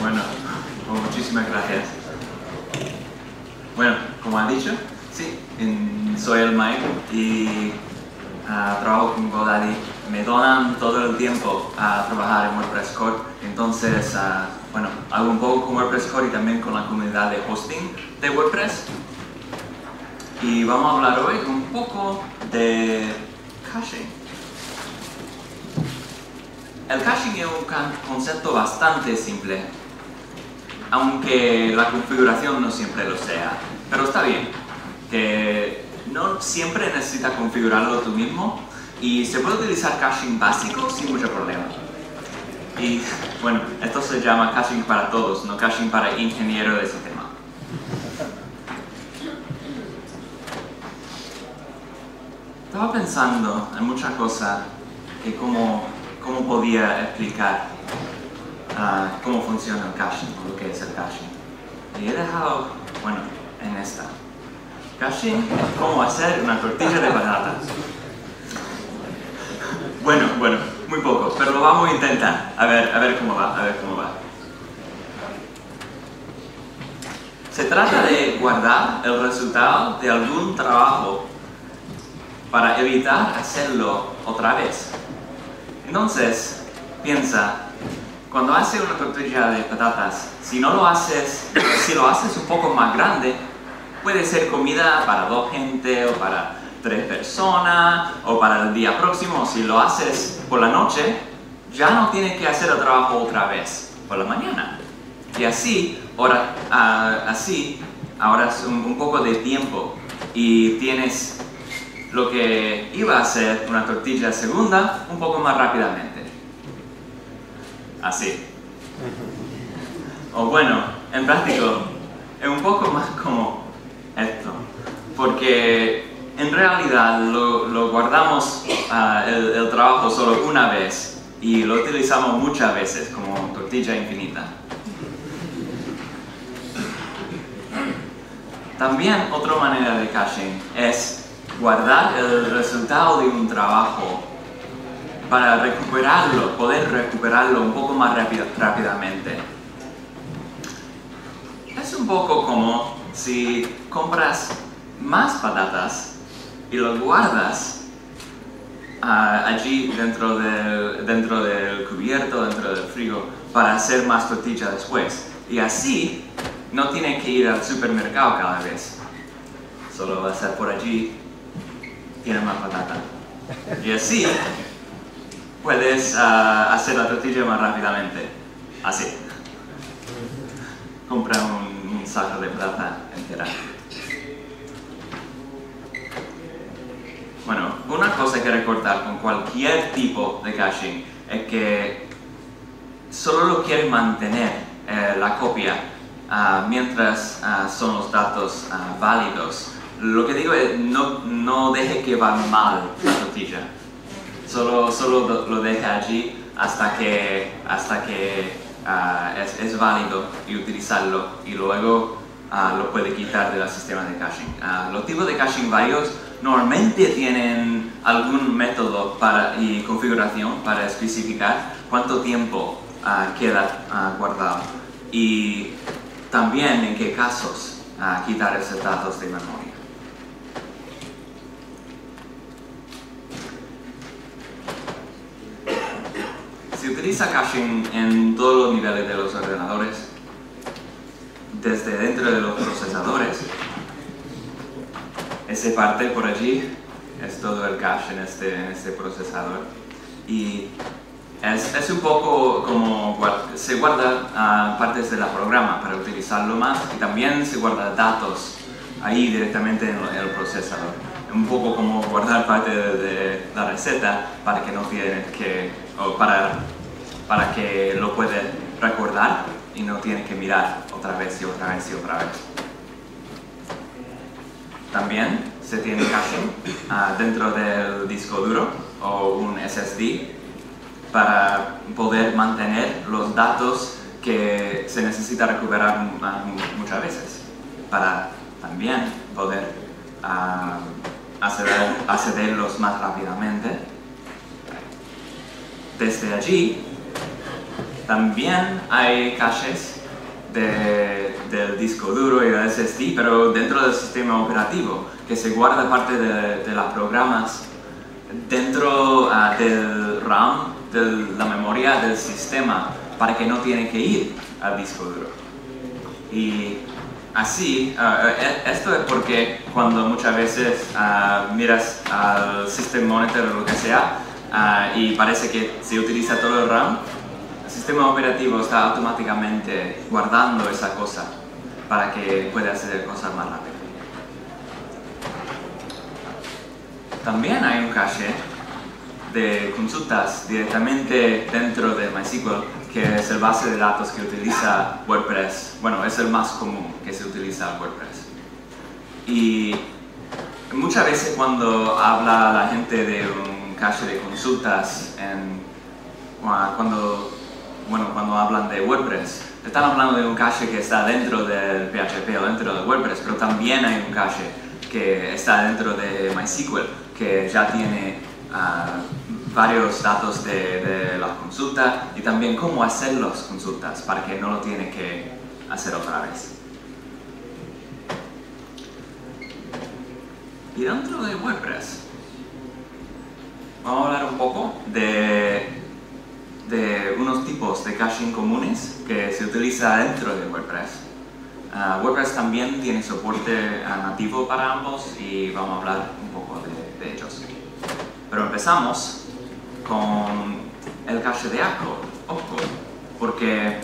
Bueno, pues muchísimas gracias. Bueno, como han dicho, sí, en- soy el Mike y ah, trabajo con GoDaddy. Me donan todo el tiempo a trabajar en WordPress Core, entonces, ah, bueno, hago un poco con WordPress Core y también con la comunidad de hosting de WordPress. Y vamos a hablar hoy un poco de caching. El caching es un concepto bastante simple, aunque la configuración no siempre lo sea. Pero está bien, que no siempre necesitas configurarlo tú mismo y se puede utilizar caching básico sin mucho problema. Y bueno, esto se llama caching para todos, no caching para ingeniero de sistema. Estaba pensando en muchas cosas que cómo, cómo podía explicar ah, cómo funciona el caching, o lo que es el caching. Y he dejado, bueno, en esta. Caching es como hacer una tortilla de patatas. Bueno, bueno, muy poco, pero lo vamos a intentar. A ver, a ver cómo va, a ver cómo va. Se trata de guardar el resultado de algún trabajo para evitar hacerlo otra vez. Entonces, piensa, cuando haces una tortilla de patatas, si no lo haces, si lo haces un poco más grande, puede ser comida para dos gente o para tres personas o para el día próximo. Si lo haces por la noche, ya no tienes que hacer el trabajo otra vez por la mañana. Y así, ahora, ah, así ahorras un, un poco de tiempo y tienes lo que iba a ser una tortilla segunda un poco más rápidamente. Así. O bueno, en práctico, es un poco más como esto. Porque en realidad lo, guardamos ah, el, el trabajo solo una vez y lo utilizamos muchas veces como tortilla infinita. También otra manera de caching es guardar el resultado de un trabajo para recuperarlo, poder recuperarlo un poco más rápidamente. Es un poco como si compras más patatas y lo guardas ah, allí dentro del, dentro del cubierto, dentro del frigo, para hacer más tortilla después. Y así no tienes que ir al supermercado cada vez. Solo va a ser por allí, tiene más patata. Y así puedes ah, hacer la tortilla más rápidamente. Así. Compra un, un saco de patata entera. Bueno, una cosa que recordar con cualquier tipo de caching es que solo lo quieres mantener eh, la copia ah, mientras ah, son los datos válidos. Lo que digo es no, no deje que va mal la tortilla. Solo, solo lo- deja allí hasta que, hasta que ah, es, es válido y utilizarlo y luego ah, lo puede quitar del sistema de caching. Ah, los tipos de caching varios normalmente tienen algún método para, y configuración para especificar cuánto tiempo queda guardado y también en qué casos quitar esos datos de memoria. Se utiliza caching en todos los niveles de los ordenadores, desde dentro de los procesadores. Esa parte por allí es todo el cache en este, en este procesador. Y es, es un poco como se guarda ah, partes de la programa para utilizarlo más y también se guarda datos ahí directamente en el procesador. un poco como guardar parte de, la receta para que no tiene que, o para, para que lo pueda recordar y no tiene que mirar otra vez y otra vez y otra vez. También se tiene caching ah, dentro del disco duro o un SSD para poder mantener los datos que se necesita recuperar muchas veces, para también poder uh, acceder, accederlos más rápidamente. Desde allí también hay caches del disco duro y del SSD, pero dentro del sistema operativo, que se guarda parte de, los programas dentro ah, del RAM, de la memoria del sistema, para que no tiene que ir al disco duro. Y así, e, esto es porque cuando muchas veces ah, miras al System Monitor o lo que sea, y parece que se utiliza todo el RAM, sistema operativo está automáticamente guardando esa cosa para que pueda hacer cosas más rápido. También hay un cache de consultas directamente dentro de MySQL, que es el base de datos que utiliza WordPress. Bueno, es el más común que se utiliza WordPress. Y muchas veces cuando habla la gente de un cache de consultas, en, cuando bueno, cuando hablan de WordPress, están hablando de un cache que está dentro del PHP o dentro de WordPress, pero también hay un cache que está dentro de MySQL, que ya tiene ah, varios datos de, la consulta y también cómo hacer las consultas para que no lo tiene que hacer otra vez. Y dentro de WordPress, vamos a hablar un poco de de unos tipos de caching comunes que se utiliza dentro de WordPress. Ah, WordPress también tiene soporte ah, nativo para ambos y vamos a hablar un poco de, ellos. Pero empezamos con el cache de Opcode, porque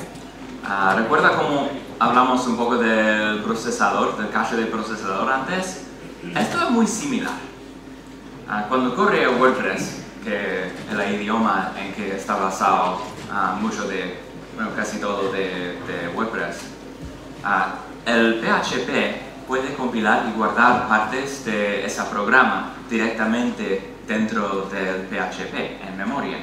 ah, recuerda cómo hablamos un poco del procesador, del cache de procesador antes. Esto es muy similar. cuando corre WordPress, que el idioma en que está basado uh, mucho de, bueno, casi todo de, WordPress. Uh, el PHP puede compilar y guardar partes de ese programa directamente dentro del PHP en memoria.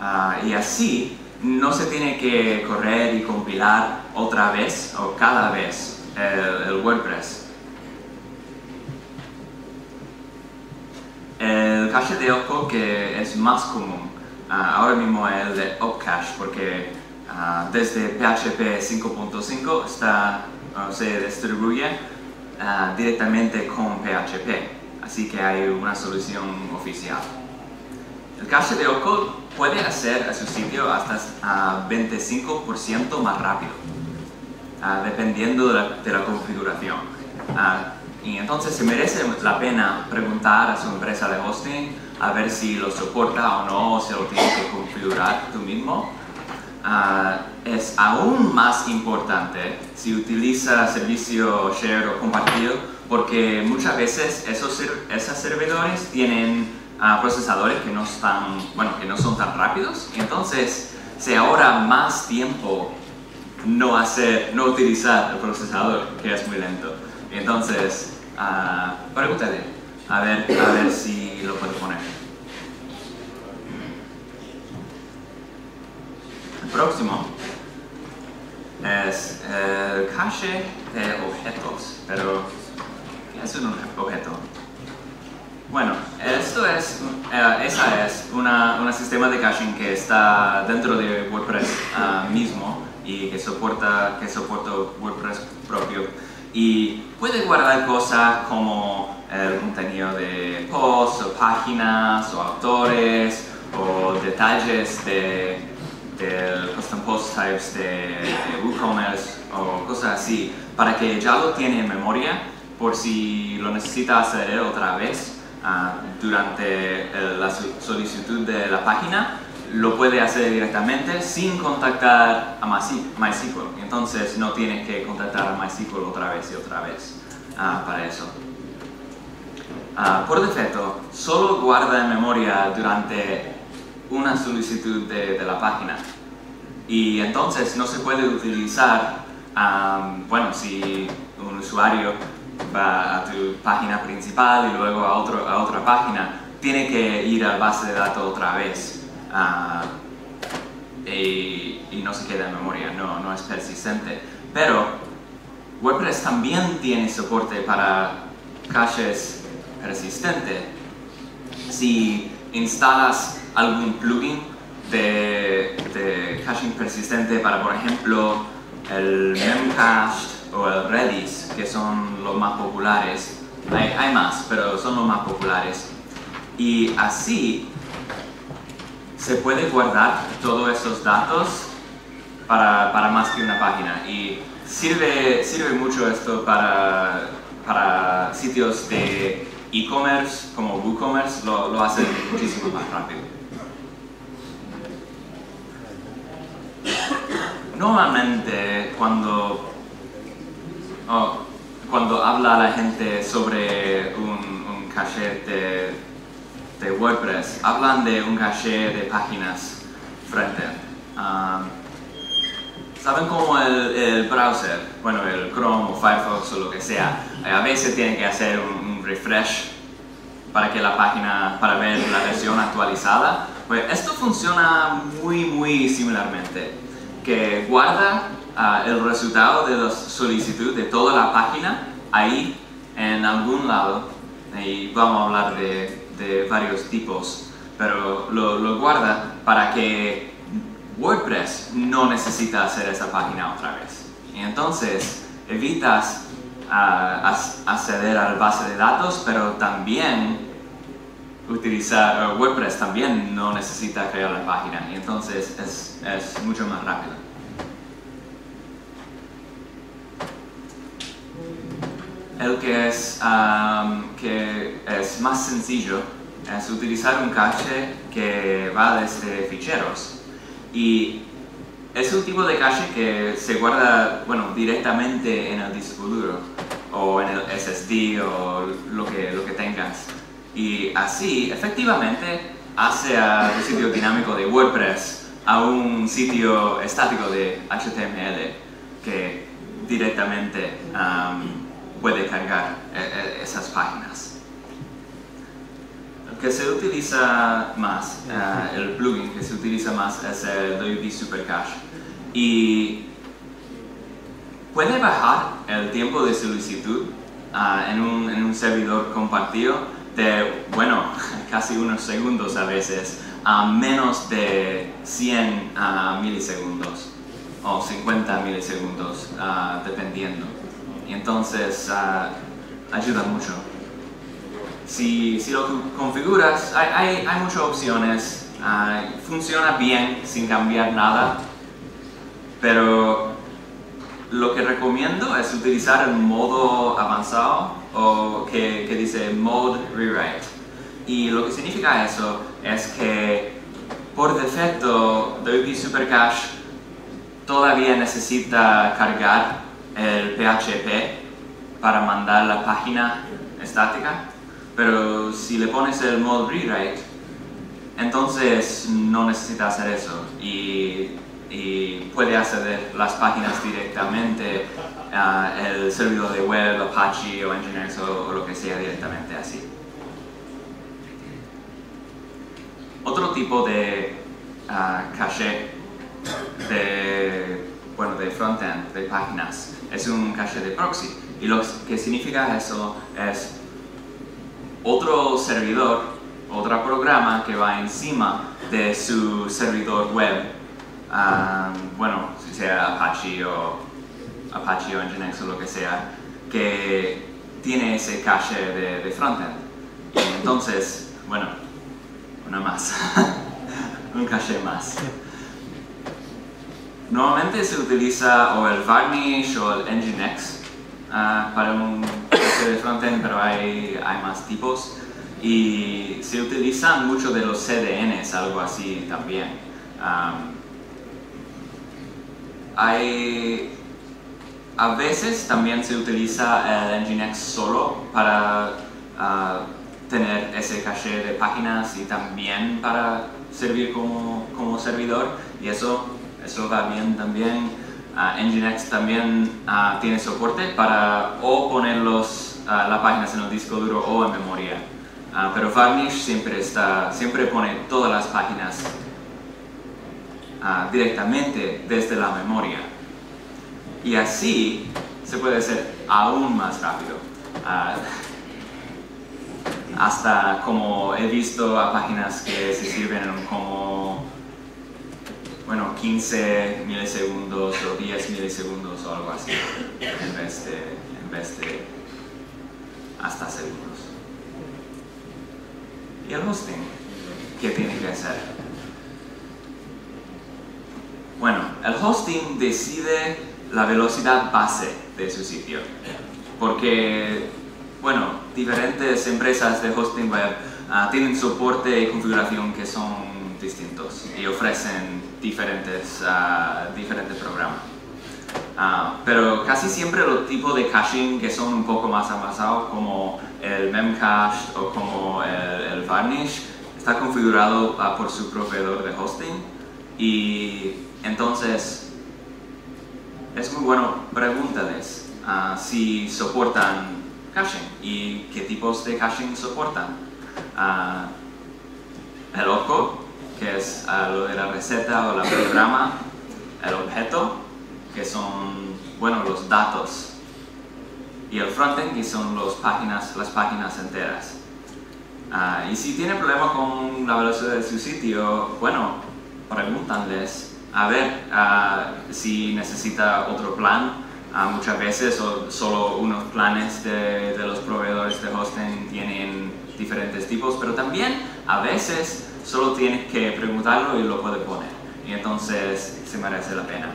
Uh, y así no se tiene que correr y compilar otra vez o cada vez el WordPress Cache de Opcode que es más común ah, ahora mismo es el de Opcache porque ah, desde PHP 5.5 está se distribuye ah, directamente con PHP, así que hay una solución oficial. El cache de Opcode puede hacer a su sitio hasta 25% más rápido, dependiendo de la configuración. Y entonces se merece la pena preguntar a su empresa de hosting a ver si lo soporta o no, o si lo tienes que configurar tú mismo. Ah, es aún más importante si utiliza servicio share o compartido, porque muchas veces esos, esos servidores tienen ah, procesadores que no, están, bueno, que no son tan rápidos, y entonces se ahorra más tiempo no, hacer, no utilizar el procesador, que es muy lento. Entonces, Uh, pregúntale, a ver, a ver si lo puedo poner. El próximo es el cache de objetos, pero ¿qué es un objeto? Bueno, esto es, uh, esa es una, un sistema de caching que está dentro de WordPress uh, mismo y que soporta, que soporta WordPress propio y puede guardar cosas como el contenido de posts páginas o autores o detalles de, custom post types de, WooCommerce o cosas así para que ya lo tiene en memoria por si lo necesita hacer otra vez ah, durante la solicitud de la página lo puede hacer directamente sin contactar a MySQL. Entonces no tiene que contactar a MySQL otra vez y otra vez ah, para eso. ah, por defecto solo guarda en memoria durante una solicitud de, la página. Y entonces no se puede utilizar, bueno, si un usuario va a tu página principal y luego a, otro, a otra página, tiene que ir a base de datos otra vez ah, y, no se queda en memoria, no, no es persistente. Pero WordPress también tiene soporte para caches persistentes. Si instalas algún plugin de, de caching persistente para, por ejemplo, el Memcached o el Redis, que son los más populares. Hay, más, pero son los más populares. Y así se puede guardar todos esos datos para, para más que una página. Y sirve, sirve mucho esto para, para sitios de e-commerce como WooCommerce, lo, lo hacen muchísimo más rápido. Normalmente cuando, oh, cuando habla la gente sobre un, un de, de, WordPress, hablan de un caché de páginas frontend. Um, ¿Saben cómo el, el, browser, bueno, el Chrome o Firefox o lo que sea, a veces tiene que hacer un, un refresh para que la página, para ver la versión actualizada? Pues esto funciona muy, muy similarmente que guarda ah, el resultado de la solicitud de toda la página ahí en algún lado y vamos a hablar de, de varios tipos pero lo, lo, guarda para que WordPress no necesita hacer esa página otra vez y entonces evitas uh, acceder a la base de datos pero también utilizar WordPress también no necesita crear la página y entonces es, es mucho más rápido. El que es, que es más sencillo es utilizar un cache que va desde ficheros y es un tipo de cache que se guarda bueno, directamente en el disco duro o en el SSD o lo que, lo que tengas. Y así, efectivamente, hace al sitio dinámico de WordPress a un sitio estático de HTML que directamente puede cargar eh, eh, esas páginas. El que se utiliza más, eh, el plugin que se utiliza más es el WP Supercache y puede bajar el tiempo de solicitud en, un, en un servidor compartido de, bueno, casi unos segundos a veces, a menos de 100 milisegundos o 50 milisegundos, dependiendo. Y entonces ayuda mucho. Si, si, lo configuras, hay, hay, muchas opciones, funciona bien sin cambiar nada, pero lo que recomiendo es utilizar el modo avanzado o que, que dice Mode Rewrite. Y lo que significa eso es que por defecto WP Supercache todavía necesita cargar el PHP para mandar la página estática, pero si le pones el mode rewrite, entonces no necesita hacer eso y y puede acceder las páginas directamente al servidor de web, Apache o Nginx o, lo que sea directamente así. Otro tipo de uh, caché de, bueno, de frontend, de páginas, es un caché de proxy. Y lo que significa eso es otro servidor, otro programa que va encima de su servidor web bueno, si sea Apache o Apache o Nginx o lo que sea, que tiene ese cache de, de frontend. Y entonces, bueno, una más, un cache más. Normalmente se utiliza o el Varnish o el Nginx uh, para un cache de frontend, pero hay, hay más tipos. Y se utilizan mucho de los CDNs, algo así también. Hay, a veces también se utiliza el Nginx solo para ah, tener ese caché de páginas y también para servir como, como servidor y eso, eso va bien también. Uh, Nginx también uh, tiene soporte para o poner los, uh, las páginas en el disco duro o en memoria. pero Varnish siempre, está, siempre pone todas las páginas directamente desde la memoria. Y así se puede hacer aún más rápido hasta como he visto a páginas que se sirven como bueno, 15 milisegundos o 10 milisegundos o algo así, en vez de, en vez de hasta segundos. ¿Y el hosting? ¿Qué tiene que hacer? Bueno, el hosting decide la velocidad base de su sitio, porque bueno, diferentes empresas de hosting web uh, tienen soporte y configuración que son distintos y ofrecen diferentes, uh, diferentes programas. Uh, pero casi siempre los tipos de caching que son un poco más avanzados como el Memcache o como el, el Varnish está configurado por su proveedor de hosting y entonces es muy bueno preguntarles si soportan caching y qué tipos de caching soportan. Uh, el opcode, que es uh, lo de la receta o la programa, el objeto, que son, bueno, los datos, y el frontend, que son los páginas, las páginas enteras. Uh, y si tiene problema con la velocidad de su sitio, bueno, pregúntanles. A ver si necesita otro plan. Muchas veces o solo unos planes de, los proveedores de hosting tienen diferentes tipos, pero también a veces solo tienes que preguntarlo y lo puede poner. Y entonces se merece la pena.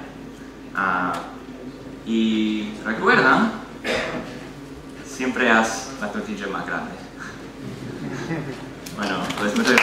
Uh, y recuerda, siempre haz la tortilla más grande. bueno, pues muchas.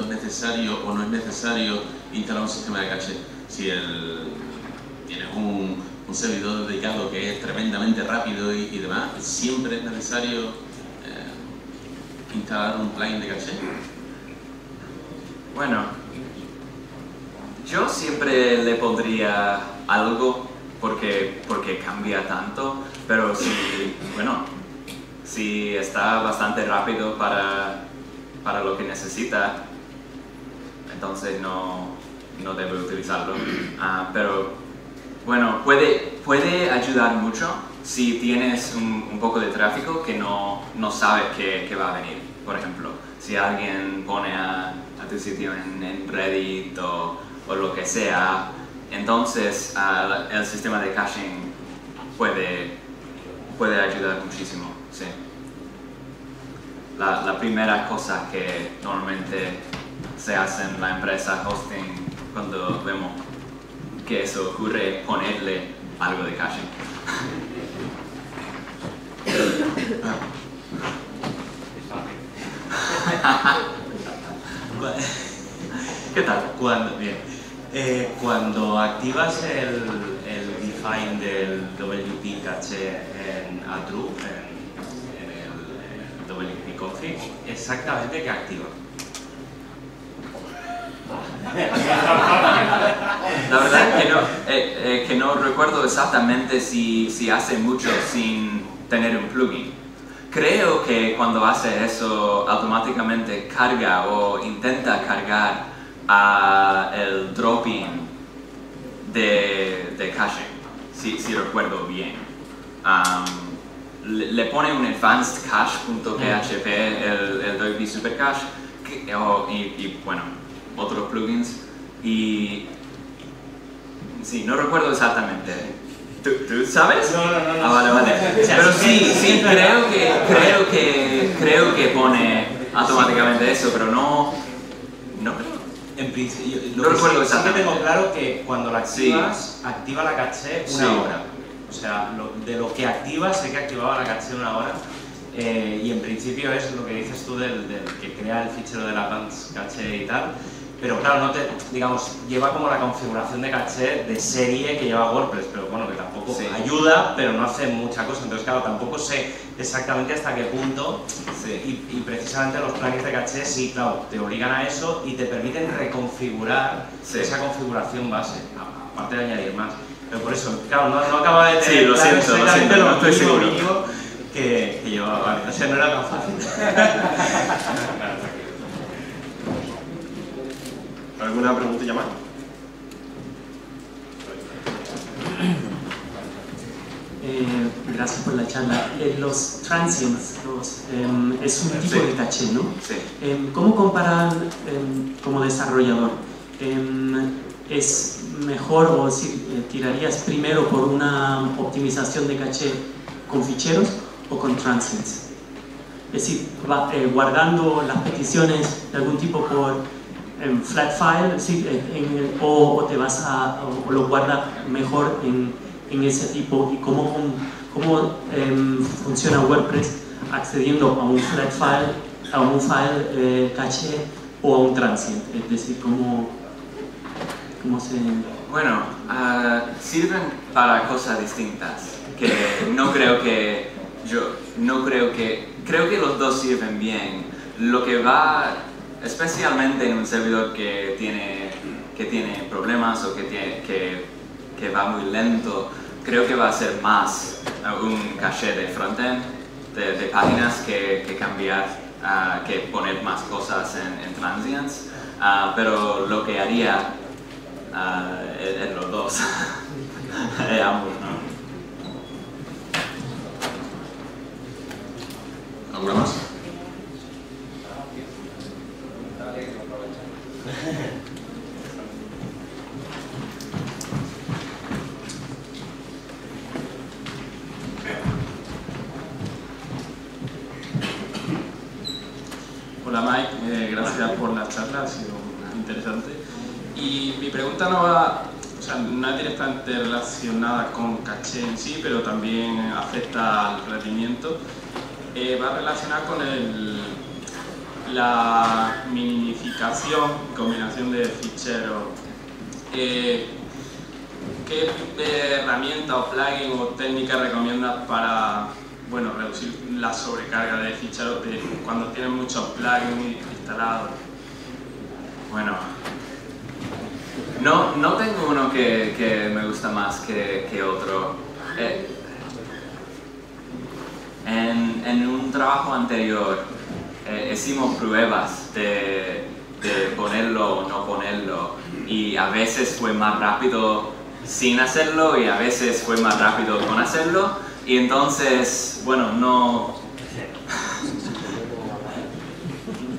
Es necesario o no es necesario instalar un sistema de caché? Si el, tienes un, un, servidor dedicado que es tremendamente rápido y, demás, siempre es necesario eh, instalar un plugin de caché. Bueno, yo siempre le pondría algo porque, porque cambia tanto, pero si, bueno, si está bastante rápido para, para lo que necesita, entonces no, no debe utilizarlo. Uh, pero bueno, puede, puede ayudar mucho si tienes un, un poco de tráfico que no, no sabe que, va a venir. Por ejemplo, si alguien pone a, a tu sitio en, en Reddit o, o, lo que sea, entonces uh, el sistema de caching puede, puede ayudar muchísimo. Sí. La, la primera cosa que normalmente se hace en la empresa hosting cuando vemos que eso ocurre ponerle algo de caching. ¿Qué tal? Cuando, bien. Eh, cuando activas el, el, define del WP caché en a true, en, en el WP config, exactamente qué activa. La verdad es que no, eh, eh, que no recuerdo exactamente si, si, hace mucho sin tener un plugin. Creo que cuando hace eso automáticamente carga o intenta cargar a el dropping de, de caching, si, si recuerdo bien. le, pone un advanced cache.php el, el Dolby Supercache y, y bueno, otros plugins y sí, no recuerdo exactamente, ¿Tú, sabes? No, no, no. no. Ah, vale, vale. Pero sí, sí, creo que, creo que, creo que pone automáticamente eso, pero no, no creo. En principio, No lo que recuerdo sí, sí que tengo claro que cuando la Sí. activas, activa la caché una Sí. hora. O sea, lo- de lo que activa, sé que activaba la caché una hora. eh, y en principio es lo que dices tú del, del que crea el fichero de la pants caché y tal. Pero claro, no te, digamos, lleva como la configuración de caché de serie que lleva WordPress, pero bueno, que tampoco Sí. ayuda, pero no hace mucha cosa. Entonces, claro, tampoco sé exactamente hasta qué punto Sí. y, y precisamente los plugins de caché sí, claro, te obligan a eso y te permiten reconfigurar Sí. esa configuración base, aparte de añadir más. Pero por eso, claro, no, no acaba de Sí, tener lo claro siento, lo siento, no estoy seguro. que, que llevaba, vale. O sea, no era tan fácil. ¿Alguna preguntilla más? Eh, gracias por la charla. Eh, los transients los, em, es un tipo Sí. de caché, ¿no? Sí. Em, ¿Cómo comparan em, como desarrollador? ¿Es mejor o si eh, tirarías primero por una optimización de caché con ficheros o con transients? Es decir, eh, guardando las peticiones de algún tipo por em, flat file sí, eh, en el- o, o te vas a o, lo guarda mejor en, en ese tipo y cómo, cómo em, funciona WordPress accediendo a un flat file a un file eh, caché o a un transient es decir cómo, cómo se Bueno, ah, sirven para cosas distintas. Que no creo que yo no creo que creo que los dos sirven bien. Lo que va especialmente en un servidor que tiene que tiene problemas o que que, va muy lento, creo que va a ser más un caché de frontend de, páginas que, cambiar, ah, que poner más cosas en, en transients. Ah, pero lo que haría Ah, en, los dos. ambos, ¿no? ¿Alguna más? Hola Mike, eh, gracias por la charla, ha sido interesante. Y mi pregunta no va, o sea, no es directamente relacionada con caché en sí, pero también afecta al rendimiento. Eh, va relacionada con el, la minimificación combinación de ficheros. Eh, ¿Qué eh, herramienta o plugin o técnica recomiendas para bueno, reducir la sobrecarga de ficheros de cuando tienes muchos plugins instalados? Bueno, no, no tengo uno que, que me gusta más que, que otro. Eh, en, en un trabajo anterior eh, hicimos pruebas de, de ponerlo o no ponerlo y a veces fue más rápido sin hacerlo y a veces fue más rápido con hacerlo y entonces, bueno, no...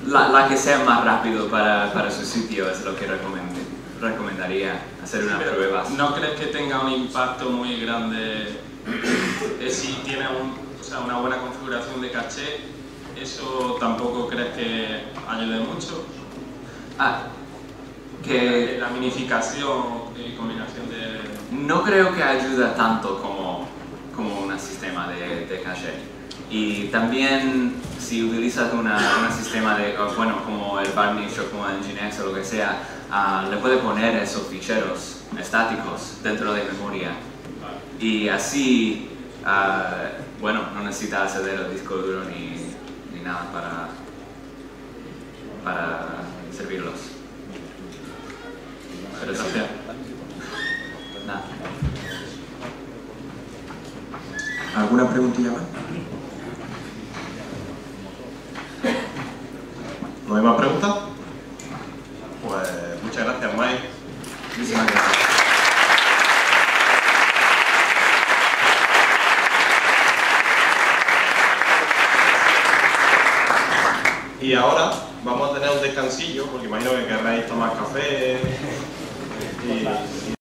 La, la que sea más rápido para, para su sitio es lo que recomend- recomendaría, hacer una prueba. ¿No crees que tenga un impacto muy grande eh, si tiene un- o sea, una buena configuración de caché? ¿Eso tampoco crees que ayude mucho? Ah, que La minificación y combinación de... no creo que ayuda tanto como, sistema de, de caché. Y también si utilizas un sistema de, bueno, como el Varnish o como Nginx o lo que sea, ah, le puedes poner esos ficheros estáticos dentro de memoria. Y así, ah, bueno, no necesitas acceder al disco duro ni, ni nada para, para servirlos. Pero sí. Gracias. Nada. ¿Alguna preguntilla más? ¿No hay más preguntas? Pues muchas gracias, Mike. Muchísimas gracias. Y ahora vamos a tener un descansillo, porque imagino que querréis tomar café